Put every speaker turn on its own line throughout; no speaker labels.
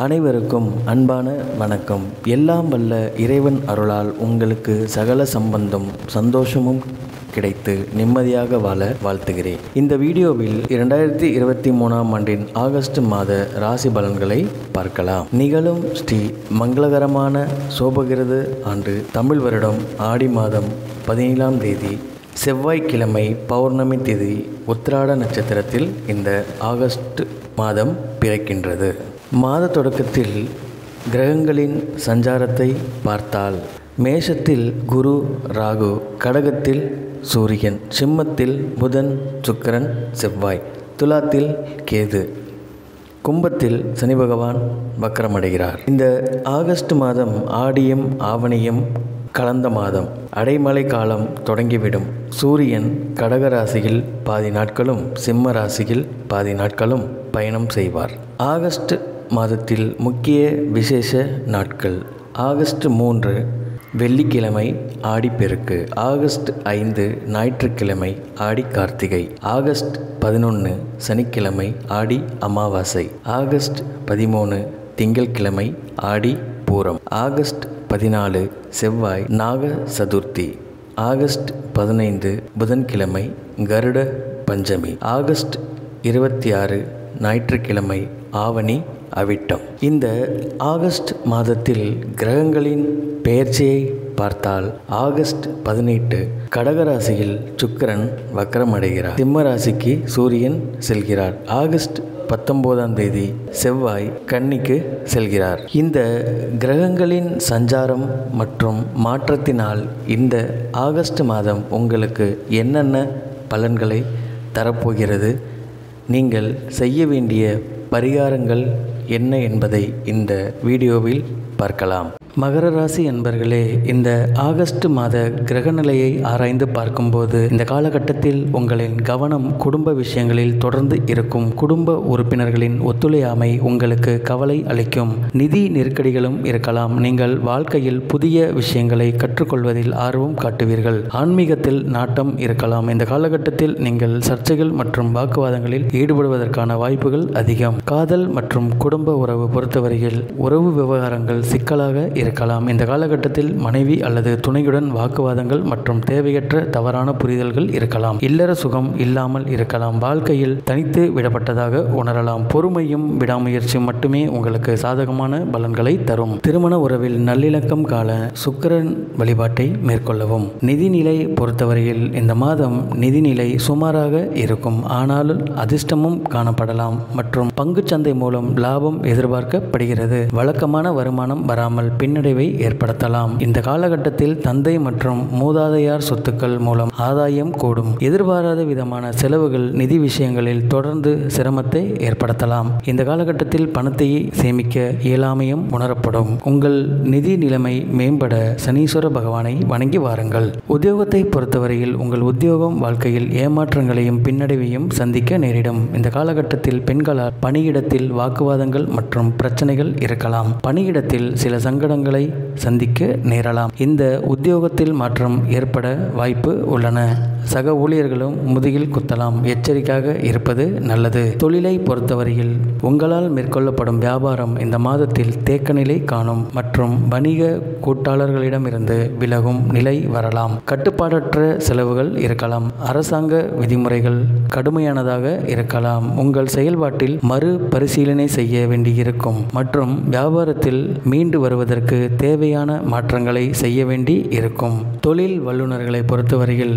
அனைவருக்கும் அன்பான வணக்கம். எல்லாம் வல்ல இறைவன் அருளால் உங்களுக்கு சகல சம்பந்தம் சந்தோஷமும் கிடைத்து நிம்மதியாக வாழ வாழ்த்துகிறேன். இந்த வீடியோவில் இரண்டாயிரத்தி இருபத்தி மூணாம் ஆண்டின் ஆகஸ்ட் மாத ராசி பலன்களை பார்க்கலாம். நிகழும் ஸ்ரீ மங்களகரமான சோபகிருது ஆண்டு தமிழ் வருடம் ஆடி மாதம் பதினேழாம் தேதி செவ்வாய்க்கிழமை பௌர்ணமி திதி உத்திராட நட்சத்திரத்தில் இந்த ஆகஸ்ட் மாதம் பிறக்கின்றது. மாத தொடக்கத்தில் கிரகங்களின் சஞ்சாரத்தை பார்த்தால் மேஷத்தில் குரு ராகு கடகத்தில் சூரியன் சிம்மத்தில் புதன் சுக்கரன் செவ்வாய் துலாத்தில் கேது கும்பத்தில் சனி பகவான் வக்கரமடைகிறார். இந்த ஆகஸ்ட் மாதம் ஆடியும் ஆவணியும் கலந்த மாதம். அடைமழை காலம் தொடங்கிவிடும். சூரியன் கடக ராசியில் பாதி நாட்களும் சிம்ம ராசியில் பாதி நாட்களும் பயணம் செய்வார். ஆகஸ்ட் மாதத்தில் முக்கிய விசேஷ நாட்கள். ஆகஸ்ட் மூன்று வெள்ளிக்கிழமை ஆடிப்பெருக்கு. ஆகஸ்ட் ஐந்து ஞாயிற்றுக்கிழமை ஆடி கார்த்திகை. ஆகஸ்ட் பதினொன்று சனிக்கிழமை ஆடி அமாவாசை. ஆகஸ்ட் பதிமூணு திங்கட்கிழமை ஆடி பூரம். ஆகஸ்ட் பதினாலு செவ்வாய் நாக சதுர்த்தி. ஆகஸ்ட் பதினைந்து புதன்கிழமை கருட பஞ்சமி. ஆகஸ்ட் இருபத்தி ஆறு ஞாயிற்றுக்கிழமை ஆவணி அவிட்டம். இந்த ஆகஸ்ட் மாதத்தில் கிரகங்களின் பெயர்ச்சியை பார்த்தால் ஆகஸ்ட் பதினெட்டு கடகராசியில் சுக்கரன் வக்கரமடைகிறார். சிம்ம ராசிக்கு சூரியன் செல்கிறார். ஆகஸ்ட் பத்தொன்பதாம் தேதி செவ்வாய் கன்னிக்கு செல்கிறார். இந்த கிரகங்களின் சஞ்சாரம் மற்றும் மாற்றத்தினால் இந்த ஆகஸ்ட் மாதம் உங்களுக்கு என்னென்ன பலன்களை தரப்போகிறது? நீங்கள் செய்ய வேண்டிய பரிகாரங்கள் என்ன என்பதை இந்த வீடியோவில் பார்க்கலாம். மகர ராசி என்பர்களே இந்த ஆகஸ்ட் மாத கிரகநிலையை ஆராய்ந்து பார்க்கும்போது இந்த காலகட்டத்தில் உங்களின் கவனம் குடும்ப விஷயங்களில் தொடர்ந்து இருக்கும் குடும்ப உறுப்பினர்களின் ஒத்துழையாமை உங்களுக்கு கவலை அளிக்கும். நிதி நெருக்கடிகளும் இருக்கலாம். நீங்கள் வாழ்க்கையில் புதிய விஷயங்களை கற்றுக்கொள்வதில் ஆர்வம் காட்டுவீர்கள். ஆன்மீகத்தில் நாட்டம் இருக்கலாம். இந்த காலகட்டத்தில் நீங்கள் சர்ச்சைகள் மற்றும் வாக்குவாதங்களில் ஈடுபடுவதற்கான வாய்ப்புகள் அதிகம். காதல் மற்றும் குடும்ப உறவு பொறுத்தவரையில் உறவு விவகாரங்கள் சிக்கலாக இருக்கலாம். இந்த காலகட்டத்தில் மனைவி அல்லது துணையுடன் வாக்குவாதங்கள் மற்றும் தேவையற்ற தவறான புரிதல்கள் இருக்கலாம். இல்லற சுகம் இல்லாமல் இருக்கலாம். வாழ்க்கையில் தனித்து விடப்பட்டதாக உணரலாம். பொறுமையும் விடாமுயற்சியும் மட்டுமே உங்களுக்கு சாதகமான பலன்களை தரும். திருமண உறவில் நல்லிணக்கம் கால சுக்கிரன் வழிபாட்டை மேற்கொள்ளவும். நிதிநிலை பொறுத்தவரையில் இந்த மாதம் நிதிநிலை சுமாராக இருக்கும். ஆனாலும் அதிர்ஷ்டமும் காணப்படலாம் மற்றும் பங்குச்சந்தை மூலம் லாபம் எதிர்பார்க்கப்படுகிறது. வழக்கமான வருமானம் வராமல் பின் பின்னடைவை ஏற்படுத்தலாம். இந்த காலகட்டத்தில் தந்தை மற்றும் மூதாதையார் சொத்துக்கள் மூலம் ஆதாயம் கூடும். எதிர்பாராத விதமான செலவுகள் நிதி விஷயங்களில் தொடர்ந்து சிரமத்தை ஏற்படுத்தலாம். இந்த காலகட்டத்தில் பணத்தை சேமிக்க இயலாமையும் உணரப்படும். உங்கள் நிதி நிலைமை மேம்பட சனீஸ்வர பகவானை வணங்கி வாருங்கள். உத்தியோகத்தை பொறுத்தவரையில் உங்கள் உத்தியோகம் வாழ்க்கையில் ஏமாற்றங்களையும் பின்னடைவையும் சந்திக்க நேரிடும். இந்த காலகட்டத்தில் பெண்களால் பணியிடத்தில் வாக்குவாதங்கள் மற்றும் பிரச்சனைகள் இருக்கலாம். பணியிடத்தில் சில சங்கடங்கள் சந்திக்க நேரலாம். இந்த உத்தியோகத்தில் மாற்றம் ஏற்பட வாய்ப்பு உள்ளன. சக ஊழியர்களும் முதுகில் குத்தலாம். எச்சரிக்கையாக இருப்பது நல்லது. தொழிலை பொறுத்தவரையில் உங்களால் மேற்கொள்ளப்படும் வியாபாரம் இந்த மாதத்தில் தேக்க நிலை காணும். மற்றும் வணிக கூட்டாளர்களிடமிருந்து விலகும் நிலை வரலாம். கட்டுப்பாடற்ற செலவுகள் இருக்கலாம். அரசாங்க விதிமுறைகள் கடுமையானதாக இருக்கலாம். உங்கள் செயல்பாட்டில் மறு பரிசீலனை செய்ய வேண்டியிருக்கும். மற்றும் வியாபாரத்தில் மீண்டு வருவதற்கு தேவையான மாற்றங்களை செய்ய வேண்டி இருக்கும். தொழில் வல்லுநர்களை பொறுத்தவரையில்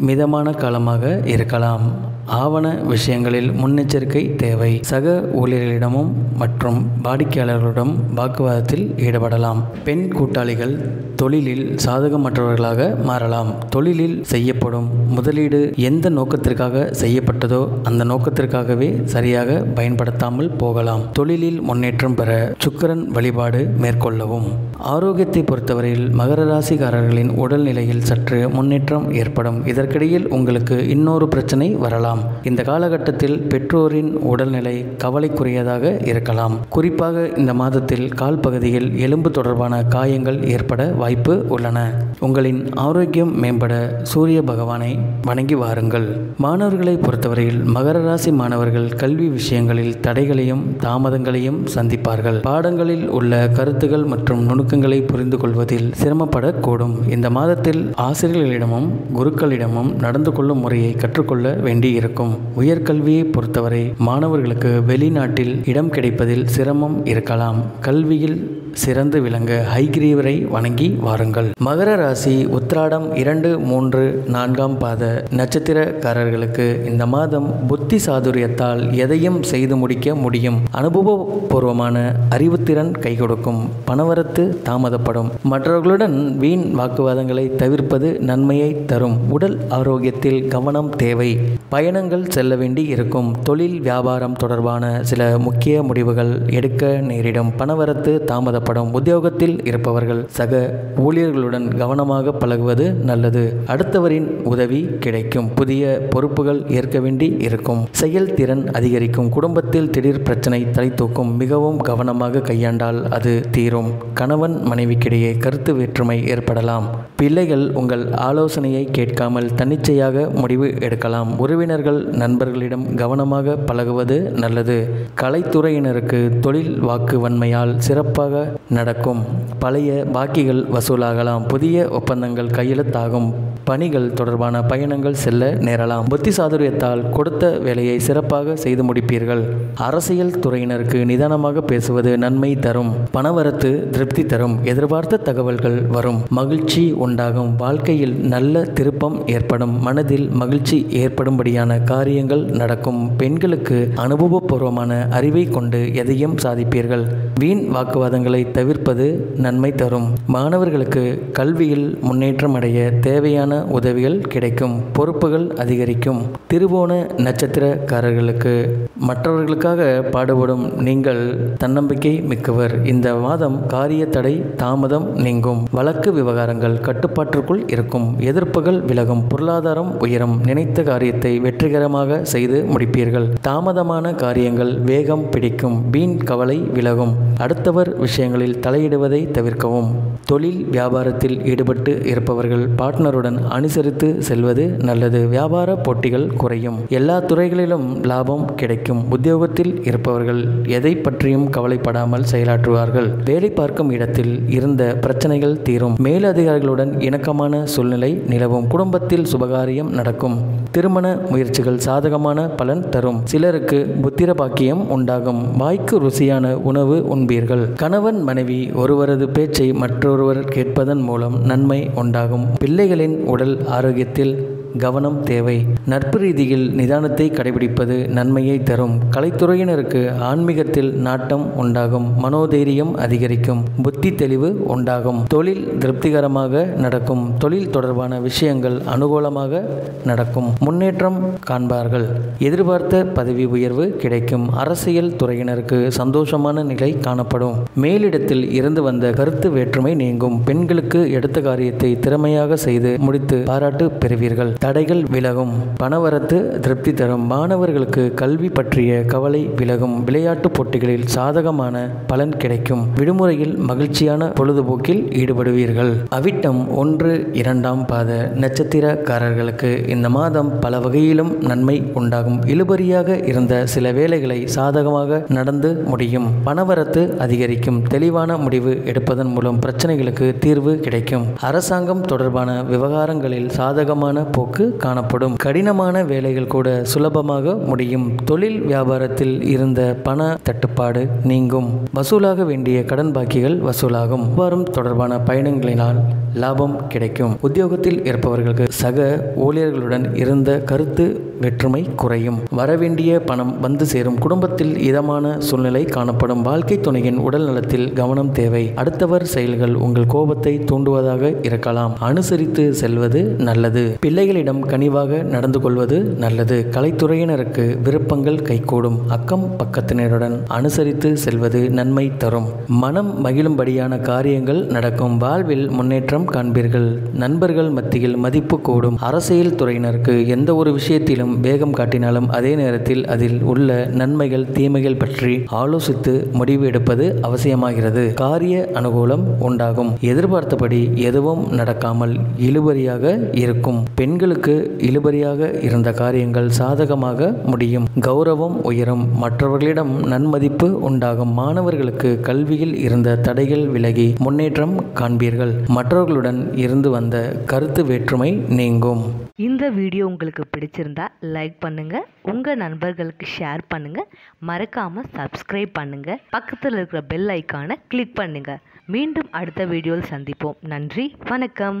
மிதமான காலமாக இருக்கலாம். ஆவண விஷயங்களில் முன்னெச்சரிக்கை தேவை. சக ஊழியர்களிடமும் மற்றும் வாடிக்கையாளர்களிடம் வாக்குவாதத்தில் ஈடுபடலாம். பெண் கூட்டாளிகள் தொழிலில் சாதகமற்றவர்களாக மாறலாம். தொழிலில் செய்யப்படும் முதலீடு எந்த நோக்கத்திற்காக செய்யப்பட்டதோ அந்த நோக்கத்திற்காகவே சரியாக பயன்படுத்தாமல் போகலாம். தொழிலில் முன்னேற்றம் பெற சுக்கரன் வழிபாடு மேற்கொள்ளவும். ஆரோக்கியத்தை பொறுத்தவரையில் மகர ராசிக்காரர்களின் உடல்நிலையில் சற்று முன்னேற்றம் ஏற்படும். இதற்கிடையில் உங்களுக்கு இன்னொரு பிரச்சனை வரலாம். இருக்கலாம். இந்த காலகட்டத்தில் பெற்றோரின் உடல்நிலை கவலைக்குரியதாக இருக்கலாம். குறிப்பாக இந்த மாதத்தில் கால் பகுதியில் எலும்பு தொடர்பான காயங்கள் ஏற்பட வாய்ப்பு உள்ளன. உங்களின் ஆரோக்கியம் மேம்பட சூரிய பகவானை வணங்கி வாருங்கள். மாணவர்களை பொறுத்தவரையில் மகர ராசி மாணவர்கள் கல்வி விஷயங்களில் தடைகளையும் தாமதங்களையும் சந்திப்பார்கள். பாடங்களில் உள்ள கருத்துகள் மற்றும் நுணுக்கங்களை புரிந்து கொள்வதில் சிரமப்படக்கூடும். இந்த மாதத்தில் ஆசிரியர்களிடமும் குருக்களிடமும் நடந்து கொள்ளும் முறையை கற்றுக்கொள்ள வேண்டியிருக்கும். இருக்கும். உயர்கல்வியை பொறுத்தவரை மாணவர்களுக்கு வெளிநாட்டில் இடம் கிடைப்பதில் சிரமம் இருக்கலாம். கல்வியில் சிறந்து விளங்க ஹைகிரீவரை வணங்கி வாருங்கள். மகர ராசி உத்ராடம் இரண்டு மூன்று நான்காம் பாத நட்சத்திரக்காரர்களுக்கு இந்த மாதம் புத்தி சாதுரியத்தால் எதையும் செய்து முடிக்க முடியும். அனுபவபூர்வமான அறிவுத்திறன் கை கொடுக்கும் பணவரத்து தாமதப்படும். மற்றவர்களுடன் வீண் வாக்குவாதங்களை தவிர்ப்பது நன்மையை தரும். உடல் ஆரோக்கியத்தில் கவனம் தேவை. பயணங்கள் செல்ல வேண்டி இருக்கும். தொழில் வியாபாரம் தொடர்பான சில முக்கிய முடிவுகள் எடுக்க நேரிடும். பணவரத்து தாமதப்படும். உத்தியோகத்தில் இருப்பவர்கள் சக ஊழியர்களுடன் கவனமாக பழகுவது நல்லது. அடுத்தவரின் உதவி கிடைக்கும். புதிய பொறுப்புகள் ஏற்க வேண்டி இருக்கும். செயல்திறன் அதிகரிக்கும். குடும்பத்தில் திடீர் பிரச்சனை தலை தூக்கும் மிகவும் கவனமாக கையாண்டால் அது தீரும். கணவன் மனைவிக்கிடையே கருத்து வேற்றுமை ஏற்படலாம். பிள்ளைகள் உங்கள் ஆலோசனையை கேட்காமல் தன்னிச்சையாக முடிவு எடுக்கலாம். உறவினர்கள் நண்பர்களிடம் கவனமாக பழகுவது நல்லது. கலைத்துறையினருக்கு தொழில் வாக்கு வன்மையால் சிறப்பாக நடக்கும். பழைய பாக்கிகள் வசூலாகலாம். புதிய ஒப்பந்தங்கள் கையெழுத்தாகும். பணிகள் தொடர்பான பயணங்கள் செல்ல நேரலாம். புத்தி சாதுரியத்தால் கொடுத்த வேலையை சிறப்பாக செய்து முடிப்பீர்கள். அரசியல் துறையினருக்கு நிதானமாக பேசுவது நன்மை தரும். பணவரத்து திருப்தி தரும். எதிர்பார்த்த தகவல்கள் வரும். மகிழ்ச்சி உண்டாகும். வாழ்க்கையில் நல்ல திருப்பம் ஏற்படும். மனதில் மகிழ்ச்சி ஏற்படும்படியான காரியங்கள் நடக்கும். பெண்களுக்கு அனுபவபூர்வமான அறிவை கொண்டு எதையும் சாதிப்பீர்கள். வீண் வாக்குவாதங்களை தவிர்ப்பது நன்மை தரும். மாணவர்களுக்கு கல்வியில் முன்னேற்றம் அடைய தேவையான உதவிகள் கிடைக்கும். பொறுப்புகள் அதிகரிக்கும். திருவோண நட்சத்திரக்காரர்களுக்கு மற்றவர்களுக்காக பாடுபடும் நீங்கள் தன்னம்பிக்கை மிக்கவர். இந்த மாதம் காரிய தடை தாமதம் நீங்கும். வழக்கு விவகாரங்கள் கட்டுப்பாட்டிற்குள் இருக்கும். எதிர்ப்புகள் விலகும். பொருளாதாரம் உயரும். நினைத்த காரியத்தை வெற்றிகரமாக செய்து முடிப்பீர்கள். தாமதமான காரியங்கள் வேகம் பிடிக்கும். வீண் கவலை விலகும். அடுத்தவர் விஷயங்களில் தலையிடுவதை தவிர்க்கவும். தொழில் வியாபாரத்தில் ஈடுபட்டு இருப்பவர்கள் பார்ட்னருடன் அனுசரித்து செல்வது நல்லது. வியாபார போட்டிகள் குறையும். எல்லா துறைகளிலும் லாபம் கிடைக்கும். உத்தியோகத்தில் இருப்பவர்கள் எதை பற்றியும் கவலைப்படாமல் செயலாற்றுவார்கள். வேலை பார்க்கும் இடத்தில் இருந்த பிரச்சனைகள் தீரும். மேலதிகாரிகளுடன் இணக்கமான சூழ்நிலை நிலவும். குடும்பத்தில் சுபகாரியம் நடக்கும். திருமண முயற்சிகள் சாதகமான பலன் தரும். சிலருக்கு புத்திர பாக்கியம் உண்டாகும். வாய்க்கு ருசியான உணவு உண்பீர்கள். கணவன் மனைவி ஒருவரது பேச்சை மற்றொருவர் கேட்பதன் மூலம் நன்மை உண்டாகும். பிள்ளைகளின் உடல் ஆரோக்கியத்தில் கவனம் தேவை. நட்பு ரீதியில் நிதானத்தை கடைபிடிப்பது நன்மையை தரும். கலைத்துறையினருக்கு ஆன்மீகத்தில் நாட்டம் உண்டாகும். மனோதைரியம் அதிகரிக்கும். புத்தி தெளிவு உண்டாகும். தொழில் திருப்திகரமாக நடக்கும். தொழில் தொடர்பான விஷயங்கள் அனுகூலமாக நடக்கும். முன்னேற்றம் காண்பார்கள். எதிர்பார்த்த பதவி உயர்வு கிடைக்கும். அரசியல் துறையினருக்கு சந்தோஷமான நிலை காணப்படும். மேலிடத்தில் இருந்து வந்த கருத்து வேற்றுமை நீங்கும். பெண்களுக்கு எடுத்த காரியத்தை திறமையாக செய்து முடித்து பாராட்டு பெறுவீர்கள். தடைகள் விலகும். பணவரத்து திருப்தி தரும். மாணவர்களுக்கு கல்வி பற்றிய கவலை விலகும். விளையாட்டுப் போட்டிகளில் சாதகமான பலன் கிடைக்கும். விடுமுறையில் மகிழ்ச்சியான பொழுதுபோக்கில் ஈடுபடுவீர்கள். அவிட்டம் ஒன்று இரண்டாம் பாத நட்சத்திரக்காரர்களுக்கு இந்த மாதம் பல வகையிலும் நன்மை உண்டாகும். இழுபறியாக இருந்த சில வேலைகளை சாதகமாக நடந்து முடியும். பணவரத்து அதிகரிக்கும். தெளிவான முடிவு எடுப்பதன் மூலம் பிரச்சனைகளுக்கு தீர்வு கிடைக்கும். அரசாங்கம் தொடர்பான விவகாரங்களில் சாதகமான போக்கு காணப்படும். கடினமான வேலைகள் கூட சுலபமாக முடியும். தொழில் வியாபாரத்தில் இருந்த பண தட்டுப்பாடு நீங்கும். வசூலாக வேண்டிய கடன் பாக்கிகள் வசூலாகும். வரும் தொடர்பான பயணங்களினால் லாபம் கிடைக்கும். உத்தியோகத்தில் இருப்பவர்களுக்கு சக ஊழியர்களுடன் இருந்த கருத்து வெற்றுமை குறையும். வரவேண்டிய பணம் வந்து சேரும். குடும்பத்தில் இதமான சூழ்நிலை காணப்படும். வாழ்க்கை துணையின் உடல் நலத்தில் கவனம் தேவை. அடுத்தவர் செயல்கள் உங்கள் கோபத்தை தூண்டுவதாக இருக்கலாம். அனுசரித்து செல்வது நல்லது. பிள்ளைகளிடம் கனிவாக நடந்து கொள்வது நல்லது. கலைத்துறையினருக்கு விருப்பங்கள் கைகூடும். அக்கம் பக்கத்தினருடன் அனுசரித்து செல்வது நன்மை தரும். மனம் மகிழும்படியான காரியங்கள் நடக்கும். வாழ்வில் முன்னேற்றம் காண்பீர்கள். நண்பர்கள் மத்தியில் மதிப்பு கூடும். அரசியல் துறையினருக்கு எந்த ஒரு விஷயத்திலும் வேகம் காட்டினாலும் அதே நேரத்தில் அதில் உள்ள நன்மைகள் தீமைகள் பற்றி ஆலோசித்து முடிவு எடுப்பது அவசியமாகிறது. காரிய அனுகூலம் உண்டாகும். எதிர்பார்த்தபடி எதுவும் நடக்காமல் இழுபறியாக இருக்கும். பெண்களுக்கு இழுபறியாக இருந்த காரியங்கள் சாதகமாக முடியும். கௌரவம் உயரும். மற்றவர்களிடம் நன்மதிப்பு உண்டாகும். மாணவர்களுக்கு கல்வியில் இருந்த தடைகள் விலகி முன்னேற்றம் காண்பீர்கள். மற்றவர்கள் உங்களுடன் இருந்து வந்த கருத்து வேற்றுமை நீங்கும்.
இந்த வீடியோ உங்களுக்கு பிடிச்சிருந்தா லைக் பண்ணுங்க. உங்க நண்பர்களுக்கு ஷேர் பண்ணுங்க. மறக்காம சப்ஸ்கிரைப் பண்ணுங்க. பக்கத்தில் இருக்கிற பெல் ஐக்கானை கிளிக் பண்ணுங்க. மீண்டும் அடுத்த வீடியோவில் சந்திப்போம். நன்றி. வணக்கம்.